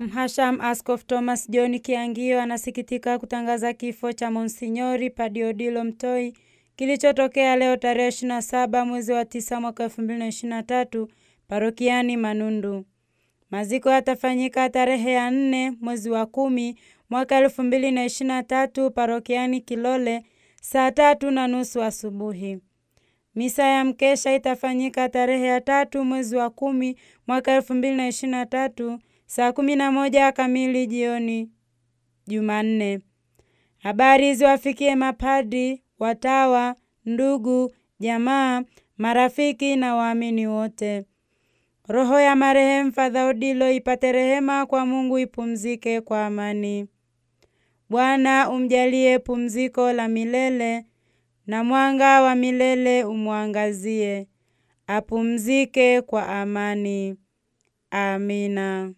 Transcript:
Mhasham Askof Thomas John Kiangio anasikitika kutangaza kifo cha Monsinyori Padiodilo Mtoi kilichotokea leo tarehe 27 mwezi wa 9 mwaka 2023 parokiani Manundu. Maziko yatafanyika tarehe ya 4 mwezi wa kumi mwaka 2023 parokiani Kilole saa tatu na nusu asubuhi. Misa ya mkesha itafanyika tarehe ya tatu mwezi wa kumi mwaka 2023 saa kumi na moja kamili jioni Jumanne. Habari ziwafikie mapadri, watawa, ndugu, jamaa, marafiki na waamini wote. Roho ya marehemu Padre Odilo ipate rehema kwa Mungu, ipumzike kwa amani. Bwana umjalie pumziko la milele na mwanga wa milele umwangazie, apumzike kwa amani. Amina.